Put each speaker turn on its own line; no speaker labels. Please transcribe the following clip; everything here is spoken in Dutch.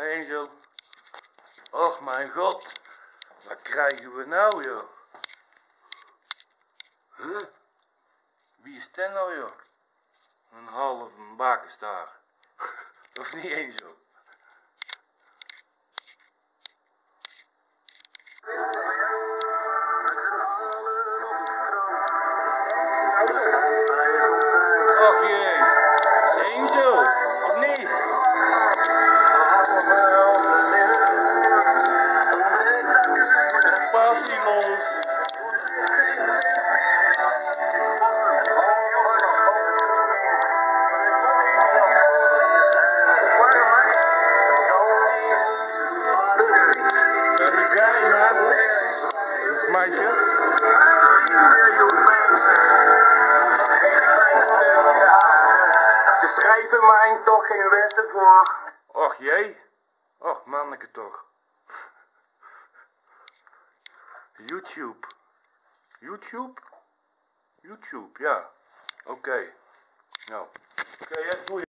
Angel. Och mijn god. Wat krijgen we nou joh? Wie is dat nou joh? Een halve bakenstaar. of niet Angel?
Z'n
Meisje.
Ze schrijven mij toch geen wetten voor.
Och jee. Och manneke toch. YouTube. YouTube? YouTube, ja. Oké. Nou. Oké, ja, doei.